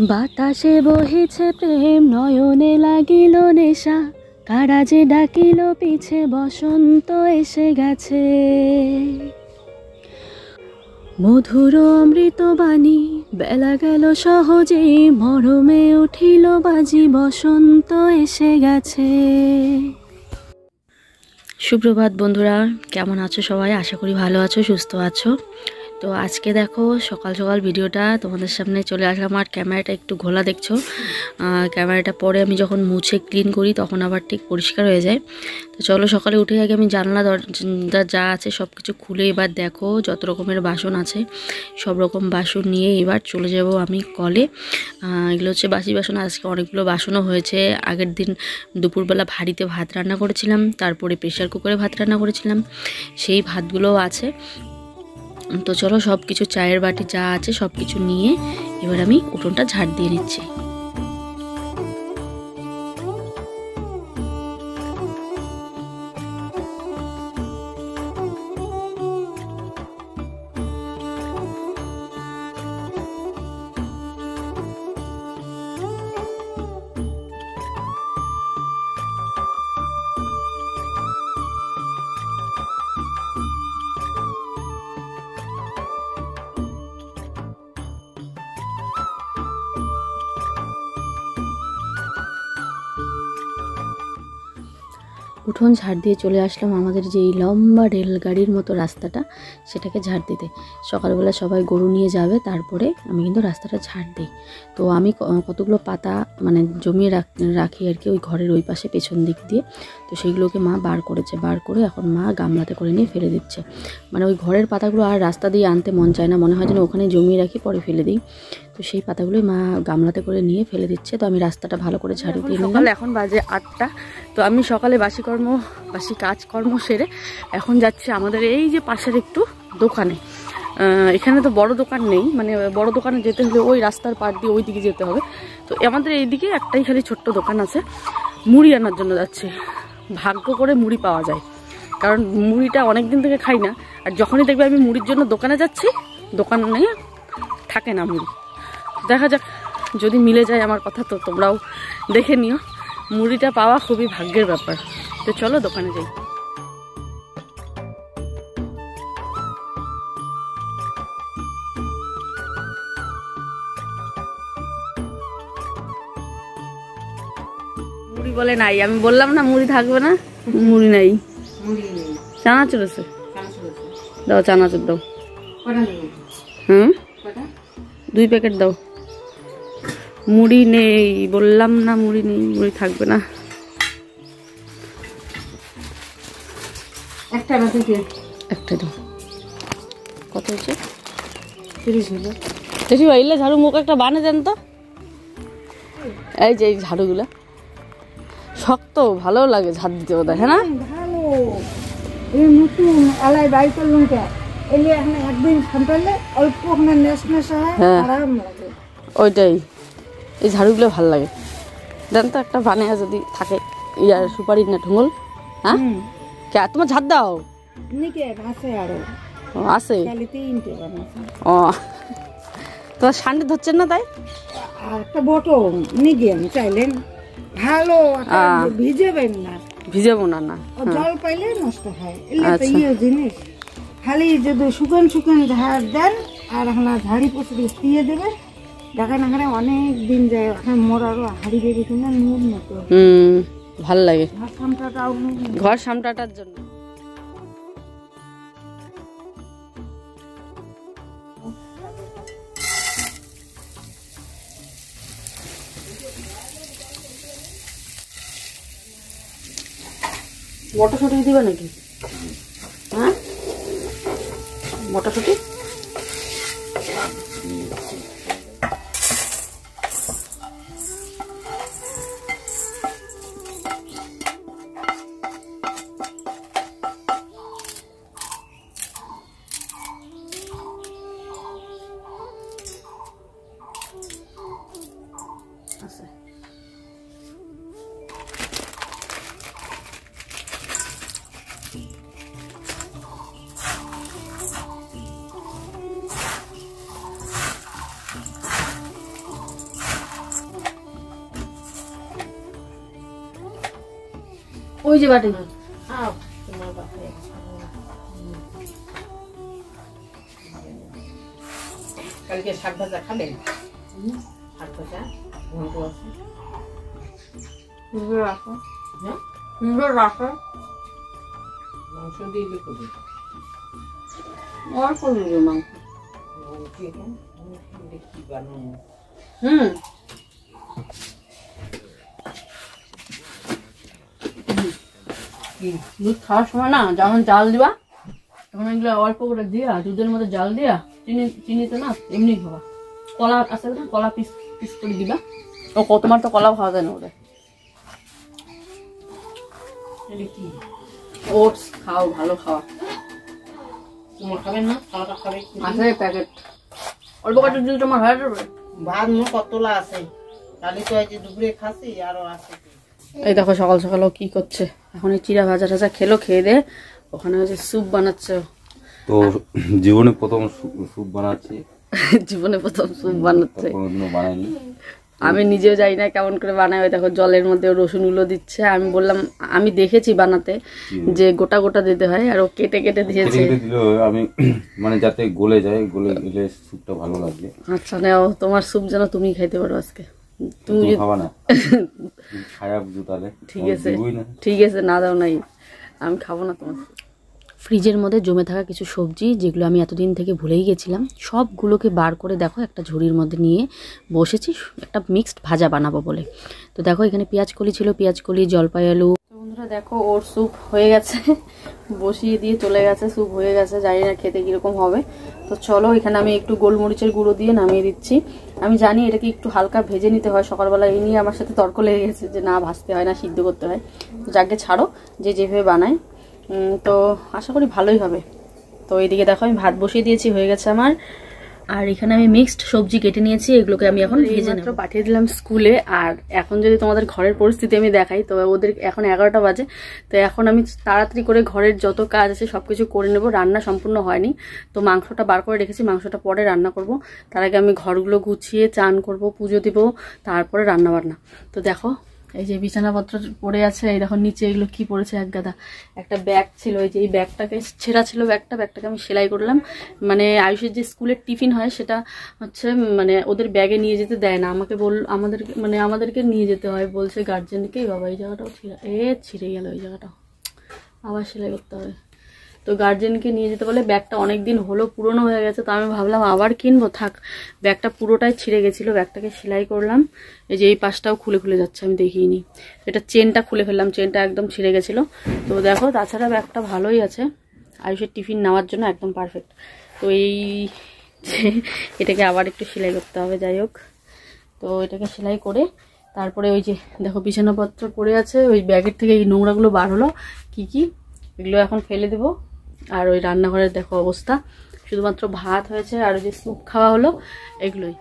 বাতাসে বহিছে প্রেম, নয়নে লাগিল নেশা। কারা যে ডাকিল, পিছে বসন্ত এসে গেছে। মধুর অমৃত বাণী, বেলা গেল সহজে। মরমে উঠিল বাজি, বসন্ত এসে গেছে। সুপ্রভাত বন্ধুরা, কেমন আছো সবাই? আশা করি ভালো আছো, সুস্থ আছো। তো আজকে দেখো সকাল সকাল ভিডিওটা তোমাদের সামনে চলে আসলাম আর ক্যামেরাটা একটু ঘোলা দেখছ। ক্যামেরাটা পরে আমি যখন মুছে ক্লিন করি তখন আবার ঠিক পরিষ্কার হয়ে যায়। তো চলো সকালে উঠে আগে আমি জানলা দরজা যা আছে সব কিছু খুলে এবার দেখো যত রকমের বাসন আছে, সব রকম বাসন নিয়ে এবার চলে যাব আমি কলে এগুলো হচ্ছে বাসি বাসন, আজকে অনেকগুলো বাসনও হয়েছে। আগের দিন দুপুরবেলা ভারিতে ভাত রান্না করেছিলাম, তারপরে প্রেশার কুকারে ভাত রান্না করেছিলাম। সেই ভাতগুলোও আছে। তো চলো সব কিছু চায়ের বাটি যা আছে সব কিছু নিয়ে এবার আমি উঠোনটা ঝাড় দিয়ে নিচ্ছি। উঠোন ঝাড় দিয়ে চলে আসলাম আমাদের যে এই লম্বা রেলগাড়ির মতো রাস্তাটা, সেটাকে ঝাড় দিতে। সকালবেলা সবাই গরু নিয়ে যাবে, তারপরে আমি কিন্তু রাস্তাটা ঝাড় দিই। তো আমি কতগুলো পাতা মানে জমিয়ে রাখ- রাখি আর কি ওই ঘরের ওই পাশে পেছন দিক দিয়ে। তো সেইগুলোকে মা বার করেছে, বার করে এখন মা গামলাতে করে নিয়ে ফেলে দিচ্ছে। মানে ওই ঘরের পাতাগুলো আর রাস্তা দিয়ে আনতে মন চায় না, মনে হয় যেন ওখানে জমিয়ে রাখি, পরে ফেলে দিই। তো সেই পাতাগুলোই মা গামলাতে করে নিয়ে ফেলে দিচ্ছে। তো আমি রাস্তাটা ভালো করে ঝাড়ু দিয়ে নিলাম। এখন বাজে আটটা। তো আমি সকালে বাসি কর্ম বাসি কাজকর্ম সেরে এখন যাচ্ছি আমাদের এই যে পাশের একটু দোকানে। এখানে তো বড় দোকান নেই মানে বড় দোকানে যেতে হলে ওই রাস্তার পার দিয়ে ওই দিকে যেতে হবে। তো আমাদের এইদিকে একটাই খালি ছোট্ট দোকান আছে মুড়ি আনার জন্য যাচ্ছে। ভাগ্য করে মুড়ি পাওয়া যায় কারণ মুড়িটা অনেক দিন থেকে খাই না। আর যখনই দেখবে আমি মুড়ির জন্য দোকানে যাচ্ছি দোকান থাকে না মুড়ি। দেখা যাক যদি মিলে যায় আমার কথা তো তোমরাও দেখে নিও। মুড়িটা পাওয়া খুবই ভাগ্যের ব্যাপার। তো চলো দোকানে যাই। মুড়ি বলে নাই আমি বললাম না মুড়ি থাকবে না। মুড়ি নাই। চানাচুর আছে দাও চানাচুর দাও। হুম? দুই প্যাকেট দাও। মুড়ি নেই বললাম না মুড়ি নেই মুড়ি থাকবে না। একটা বাটিতে একটা দাও কত হচ্ছে তিরিশ হলো দেখি ভাইলে ঝাড়ু মুখ একটা বানে দেন তো। এই যে এই ঝাড়ুগুলা। শক্ত ভালো লাগে ঝাড় দিতে বোধ হ্যাঁ না? ভালো। এই নতুন আলাই বাই করলাম এলে এখানে একদিন অল্প ওখানে নেশ নেশা হয় হ্যাঁ। আরাম লাগে। ওইটাই। এই ঝাড়ুগুলো ভালো লাগে। দেন তো একটা বানে যদি থাকে ইয়ার সুপারি না ঠুঙ্গল হ্যাঁ? কে তোমার ঝাড় দাও। আছে ও, তোমার সানডে ধরছেন না তাই? আর একটা বটো নিগেন চাইলেন ভালো ভিজাবেন না। ভিজাবো না না। জল পাইলে নষ্ট হয়। এলে আচ্ছা। ইয়ে জিনিস। খালি যদি শুকান শুকান ঝাড় দেন আর এখন ঝাড়ি পুষড়ি দিয়ে দেবে দেখেন এখানে অনেক দিন যায় এখন মোর আরও হাড়ি বেরিয়ে কিনা নুন মতো হুম ভালো লাগে। ভাসামটাটাও নুন ঘর সামটাটার জন্য। মটরশুটি দিবা নাকি? হ্যাঁ? মটরশুটি? ওই যে বাটি কালকে শাক ভাজা খাবেন শাক ভাজা আছে। হ্যাঁ? মাংস দিয়ে লিখবে অল্প দিবে মাংস। হুম। দুধ খাওয়ার সময় না যখন জাল দিবা তখন এগুলো অল্প করে দিয়া দুধের মধ্যে জাল দিয়া চিনি চিনিতে না এমনি খাওয়া কলা আছে না কলা পিস পিস করে দিবা। ও কত তোমার তো কলা খাওয়া যায় না ওদের ওটস খাও ভালো খাওয়া। তোমার খাবেন না? খাওয়াটা খাবে কি? আছে প্যাকেট অল্প দিলে তোমার হয়ে যাবে। ভাত মো কতলা আছে? কালি তো আজ দুপুরে খাসি আরও আছে। এই দেখো সকাল সকাল ও কি করছে? এখন এই চিরা ভাজা টাজা খেলো খেয়ে দে ওখানে হচ্ছে স্যুপ বানাচ্ছে। তো জীবনে প্রথম স্যুপ বানাচ্ছি। জীবনে প্রথম স্যুপ বানাচ্ছে। বানাইনি। আমি নিজেও জানি না কেমন করে বানাই ওই দেখো জলের মধ্যে রসুনগুলো দিচ্ছে। আমি বললাম আমি দেখেছি বানাতে যে গোটা গোটা দিতে হয় আর ও কেটে কেটে দিয়েছে। আমি মানে যাতে গলে যায় গলে গেলে স্যুপটা ভালো লাগবে। আচ্ছা নাও তোমার স্যুপ যেন তুমি খাইতে পারো আজকে। তুমি খাবা না। ঠিক আছে। ঠিক আছে না দাও নাই। আমি খাব না তোমার। ফ্রিজের মধ্যে জমে থাকা কিছু সবজি যেগুলো আমি এতদিন থেকে ভুলেই গেছিলাম সবগুলোকে বার করে দেখো একটা ঝুড়ির মধ্যে নিয়ে বসেছি একটা মিক্সড ভাজা বানাবো বলে। তো দেখো এখানে পেঁয়াজ কলি ছিল পেঁয়াজ কলি জলপাই আলু। বন্ধুরা দেখো ওর স্যুপ হয়ে গেছে। বসিয়ে দিয়ে চলে গেছে, স্যুপ হয়ে গেছে, জানি না খেতে কীরকম হবে। তো চলো, এখানে আমি একটু গোলমরিচের গুঁড়ো দিয়ে নামিয়ে দিচ্ছি। আমি জানি এটাকে একটু হালকা ভেজে নিতে হয়, সকালবেলা এই নিয়ে আমার সাথে তর্ক লেগে গেছে যে না, ভাজতে হয় না, সিদ্ধ করতে হয়। তো যাকে ছাড়ো, যে যেভাবে বানায়। তো আশা করি ভালোই হবে। তো এইদিকে দেখো, আমি ভাত বসিয়ে দিয়েছি, হয়ে গেছে আমার আর এখানে আমি মিক্সড সবজি কেটে নিয়েছি এগুলোকে আমি এখন ভেজে নেব। পাঠিয়ে দিলাম স্কুলে আর এখন যদি তোমাদের ঘরের পরিস্থিতি আমি দেখাই তো ওদের এখন এগারোটা বাজে তো এখন আমি তাড়াতাড়ি করে ঘরের যত কাজ আছে সব কিছু করে নেব। রান্না সম্পূর্ণ হয়নি তো মাংসটা বার করে রেখেছি মাংসটা পরে রান্না করব। তার আগে আমি ঘরগুলো গুছিয়ে চান করব পুজো দিব তারপরে রান্না বান্না তো দেখো এই যে বিছানাপত্র পড়ে আছে, এই দেখো নিচে এগুলো কি পড়েছে এক গাদা। একটা ব্যাগ ছিল, এই যে এই ব্যাগটাকে, ছেঁড়া ছিল ব্যাগটা, ব্যাগটাকে আমি সেলাই করলাম। মানে আয়ুষের যে স্কুলের টিফিন হয়, সেটা হচ্ছে মানে ওদের ব্যাগে নিয়ে যেতে দেয় না। আমাকে বল আমাদের মানে আমাদেরকে নিয়ে যেতে হয়। বলছে গার্জেনকে বাবা, এই জায়গাটাও ছিঁড়া, এ ছিঁড়ে গেল ওই জায়গাটাও। আবার সেলাই করতে হবে। তো গার্জেনকে নিয়ে যেতে বলে ব্যাগটা অনেক দিন হলো, পুরনো হয়ে গেছে, তো আমি ভাবলাম আবার কিনবো। থাক ব্যাগটা পুরোটাই ছিঁড়ে গেছিল ব্যাগটাকে সেলাই করলাম। এই যে এই পাশটাও খুলে খুলে যাচ্ছে, আমি দেখিনি এটা চেনটা খুলে ফেললাম চেনটা একদম ছিঁড়ে গেছিল। তো দেখো, তাছাড়া ব্যাগটা ভালোই আছে। আয়ুষের টিফিন নেওয়ার জন্য একদম পারফেক্ট তো এই এটাকে আবার একটু সেলাই করতে হবে, যাই হোক। তো এটাকে সেলাই করে, তারপরে ওই যে, দেখো বিছানাপত্র পড়ে আছে, ওই ব্যাগের থেকে এই নোংরাগুলো বার হলো। কি কি? এগুলো এখন ফেলে দেবো। আর ওই রান্নাঘরের দেখো অবস্থা। শুধুমাত্র ভাত হয়েছে আর ওই যে স্যুপ খাওয়া হলো, এগুলোই।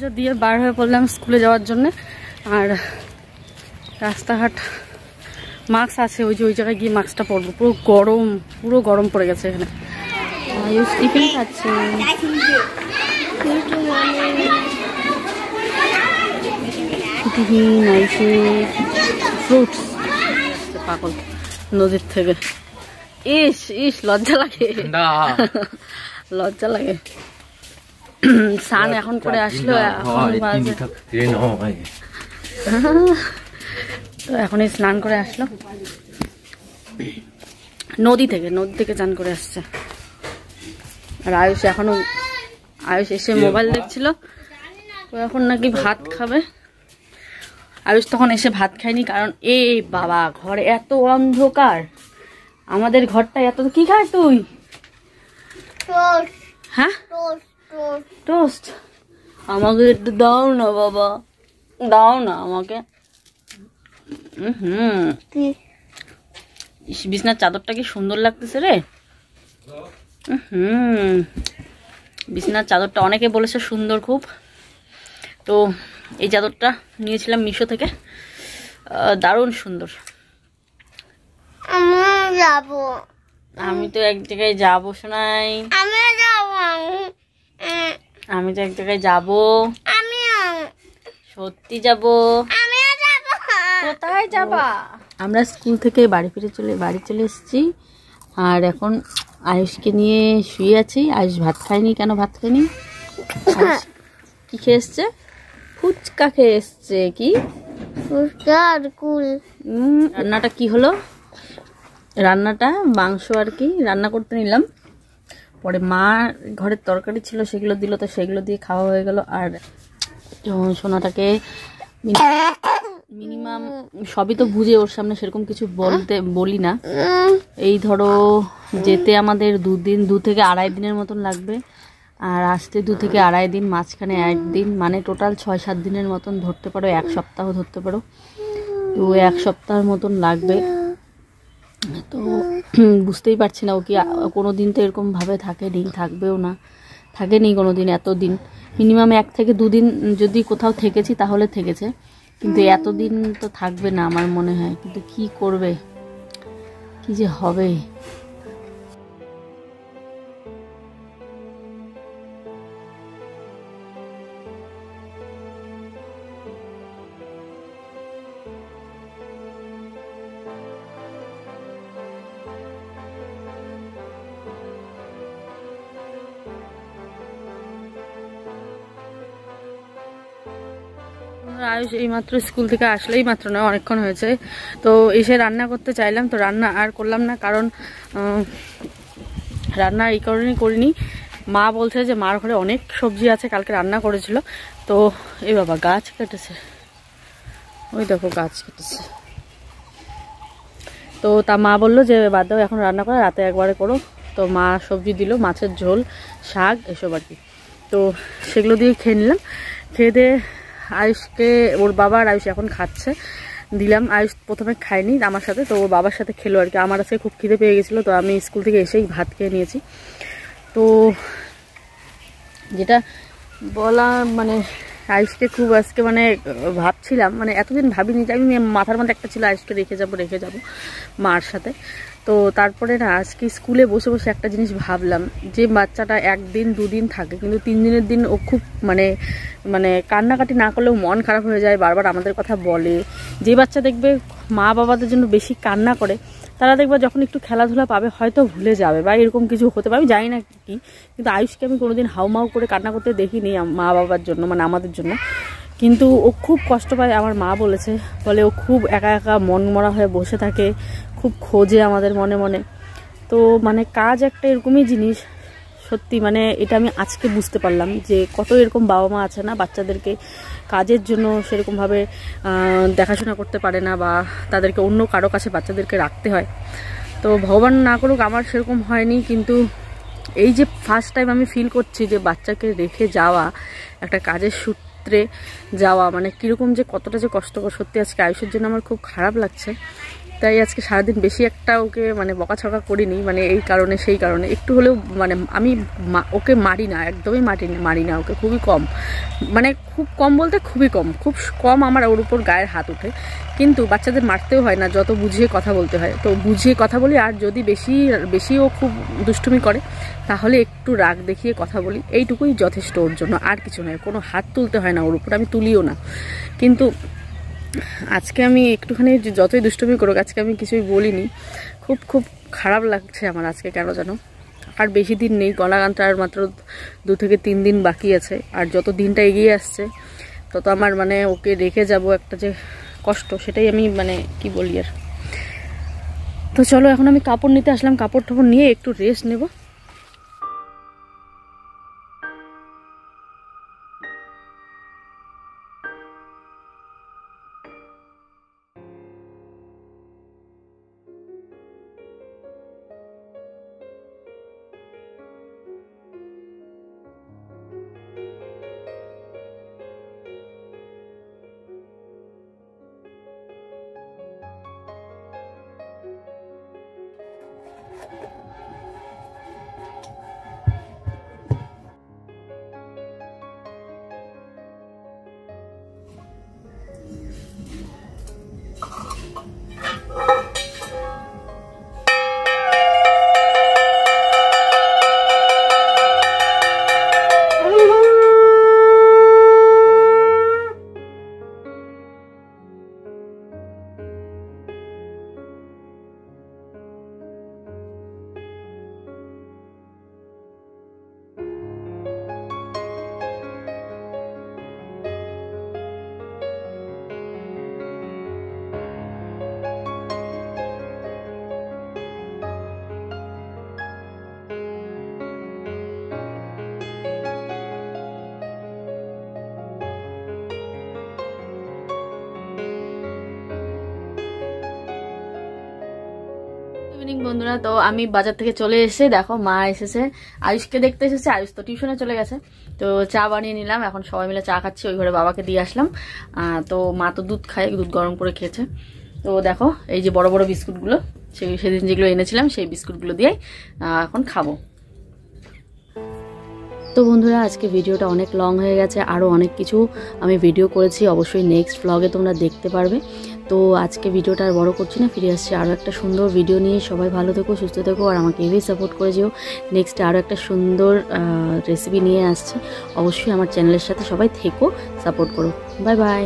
পুজো দিয়ে বার হয়ে পড়লাম স্কুলে যাওয়ার জন্য। আর রাস্তাঘাট মাস্ক আছে ওই যে ওই জায়গায় গিয়ে মাস্কটা পরবো। পুরো গরম পুরো গরম পড়ে গেছে এখানে। টিফিন খাচ্ছে। টিফিন আয়ুষের ফ্রুটস। পাগল নদীর থেকে। ইস ইস লজ্জা লাগে। লজ্জা লাগে। সান এখন করে আসলো এখন বাজে। তো এখনই স্নান করে আসলো। নদী থেকে নদী থেকে চান করে আসছে। আর আয়ুষ এখনও আয়ুষ এসে মোবাইল দেখছিল। তো এখন নাকি ভাত খাবে। আয়ুষ তখন এসে ভাত খায়নি কারণ এ বাবা ঘরে এত অন্ধকার। আমাদের ঘরটা এত কি খায় তুই? হ্যাঁ? টোস্ট আমাকে একটু দাও না বাবা। দাও না আমাকে। হুম বিছনার চাদরটা কি সুন্দর লাগতেছে রে? হুম বিছনার চাদরটা অনেকে বলেছে সুন্দর খুব। তো এই চাদরটা নিয়েছিলাম মিশো থেকে। দারুণ সুন্দর। যাব। আমি তো এক জায়গায় যাব শোনাই। আমিও যাব আমি তো এক জায়গায় যাব। সত্যি যাব। কোথায় যাবা? আমরা স্কুল থেকে বাড়ি ফিরে চলে বাড়ি চলে এসেছি। আর এখন আয়ুষকে নিয়ে শুয়ে আছি। আয়ুষ ভাত খায়নি কেন? ভাত খায়নি? কি খেয়ে এসছে? ফুচকা খেয়ে এসছে কি? ফুচকার কুল। রান্নাটা কি হলো? রান্নাটা মাংস আর কি। রান্না করতে নিলাম। পরে মা ঘরের তরকারি ছিল, সেগুলো দিল, তো সেগুলো দিয়ে খাওয়া হয়ে গেল। আর সোনাটাকে মিনিমাম সবই তো বুঝে ওর সামনে সেরকম কিছু বলতে, বলি না। এই ধরো, যেতে আমাদের দুদিন, দু থেকে আড়াই দিনের মতন লাগবে। আর আসতে দু থেকে আড়াই দিন, মাঝখানে একদিন মানে টোটাল ছয় সাত দিনের মতন ধরতে পারো, এক সপ্তাহ ধরতে পারো। তো এক সপ্তাহের মতন লাগবে। তো বুঝতেই পারছি না ও কি কোনো দিন তো এরকমভাবে থাকেনি, থাকবেও না, থাকেনি কোনো দিন এত দিন মিনিমাম এক থেকে দুদিন যদি কোথাও থেকেছি তাহলে থেকেছে, কিন্তু এতদিন তো থাকবে না আমার মনে হয়, কিন্তু কি করবে? কি যে হবে? আয়ুষ এই মাত্র স্কুল থেকে আসলেই মাত্র নয়, অনেকক্ষণ হয়েছে। তো এসে রান্না করতে চাইলাম, তো রান্না আর করলাম না, কারণ রান্না এই কারণেই করিনি। মা বলছে যে মার ঘরে অনেক সবজি আছে, কালকে রান্না করেছিল। তো এই বাবা, গাছ কেটেছে। ওই দেখো, গাছ কেটেছে। তো তা মা বলল যে, বাদ দাও, এখন রান্না করে, রাতে একবারে করো। তো মা সবজি দিল, মাছের ঝোল, শাক, এসব আর কি। তো সেগুলো দিয়ে খেয়ে নিলাম। খেয়ে দিয়ে আয়ুষকে, ওর বাবা আর আয়ুষ এখন খাচ্ছে। দিলাম, আয়ুষ প্রথমে খায়নি আমার সাথে, তো ওর বাবার সাথে খেলো আর কি। আমার আজকে খুব খিদে পেয়ে গেছিল, তো আমি স্কুল থেকে এসেই ভাত খেয়ে নিয়েছি। তো যেটা বলা মানে আয়ুষকে খুব আজকে মানে ভাবছিলাম মানে এতদিন ভাবিনি যে আমি মাথার মধ্যে একটা ছিল, আয়ুষকে রেখে যাব রেখে যাব মার সাথে। তো তারপরে না, আজকে স্কুলে বসে বসে একটা জিনিস ভাবলাম, যে বাচ্চাটা একদিন, দুদিন থাকে, কিন্তু তিন দিনের দিন ও খুব মানে মানে কান্নাকাটি না করলেও মন খারাপ হয়ে যায়, বারবার আমাদের কথা বলে। যে বাচ্চা দেখবে মা বাবাদের জন্য বেশি কান্না করে, তারা দেখবে যখন একটু খেলাধুলা পাবে, হয়তো ভুলে যাবে বা এরকম কিছু হতে পারে, আমি জানি না কি, কিন্তু আয়ুষকে আমি কোনোদিন হাউমাউ করে কান্না করতে দেখিনি মা বাবার জন্য মানে আমাদের জন্য। কিন্তু ও খুব কষ্ট পায়, আমার মা বলেছে, বলে ও খুব একা একা মন মরা হয়ে বসে থাকে খুব খোঁজে আমাদের মনে মনে। তো মানে কাজ একটা এরকমই জিনিস, সত্যি মানে এটা আমি আজকে বুঝতে পারলাম যে কত এরকম বাবা মা আছে না, বাচ্চাদেরকে কাজের জন্য সেরকমভাবে দেখাশোনা করতে পারে না বা তাদেরকে অন্য কারও কাছে বাচ্চাদেরকে রাখতে হয়। তো ভগবান না করুক আমার সেরকম হয়নি, কিন্তু এই যে ফার্স্ট টাইম আমি ফিল করছি যে বাচ্চাকে রেখে যাওয়া, একটা কাজের সূত্রে যাওয়া মানে কীরকম যে কতটা যে কষ্টকর, সত্যি আজকে আয়ুষের জন্য আমার খুব খারাপ লাগছে। তাই আজকে সারাদিন বেশি একটা ওকে মানে বকাছকা করিনি মানে এই কারণে, সেই কারণে। একটু হলেও মানে আমি ওকে মারি না, একদমই মারি না মারি না ওকে, খুবই কম। মানে খুব কম বলতে খুবই কম, খুব কম আমার ওর উপর গায়ের হাত ওঠে। কিন্তু বাচ্চাদের মারতেও হয় না, যত বুঝিয়ে কথা বলতে হয়। তো বুঝিয়ে কথা বলি, আর যদি বেশি বেশিও খুব দুষ্টুমি করে, তাহলে একটু রাগ দেখিয়ে কথা বলি। এইটুকুই যথেষ্ট ওর জন্য, আর কিছু নয়, কোনো হাত তুলতে হয় না ওর উপর, আমি তুলিও না। কিন্তু আজকে আমি একটুখানি যতই দুষ্টুমি করুক, আজকে আমি কিছুই বলিনি। খুব খুব খারাপ লাগছে আমার আজকে, কেন যেন আর বেশি দিন নেই, গলা গানটা আর মাত্র দু থেকে তিন দিন বাকি আছে। আর যত দিনটা এগিয়ে আসছে, তত আমার মানে ওকে রেখে যাব একটা যে কষ্ট, সেটাই আমি মানে কি বলি আর। তো চলো, এখন আমি কাপড় নিতে আসলাম কাপড় টাপড় নিয়ে একটু রেস্ট নেব। বন্ধুরা, তো আমি বাজার থেকে চলে এসে দেখো, মা এসেছে। আয়ুষকে দেখতে এসেছে। আয়ুষ তো টিউশনে চলে গেছে। তো চা বানিয়ে নিলাম। এখন সবাই মিলে চা খাচ্ছি। ওই ঘরে বাবাকে দিয়ে আসলাম। তো মা তো দুধ খায়, দুধ গরম করে খেয়েছে। তো দেখো, এই যে বড় বড় বিস্কুটগুলো, সেই সেদিন যেগুলো এনেছিলাম, সেই বিস্কুটগুলো দিয়ে এখন খাব। তো বন্ধুরা, আজকে ভিডিওটা অনেক লং হয়ে গেছে। আরও অনেক কিছু আমি ভিডিও করেছি। অবশ্যই নেক্সট ব্লগে তোমরা দেখতে পারবে। তো আজকে ভিডিওটা আর বড়ো করছি না, ফিরে আসছি আরও একটা সুন্দর ভিডিও নিয়ে। সবাই ভালো থেকো, সুস্থ থেকো, আর আমাকে এভাবেই সাপোর্ট করে যেও। নেক্সট আরও একটা সুন্দর রেসিপি নিয়ে আসছি। অবশ্যই আমার চ্যানেলের সাথে সবাই থেকো সাপোর্ট করো। Bye bye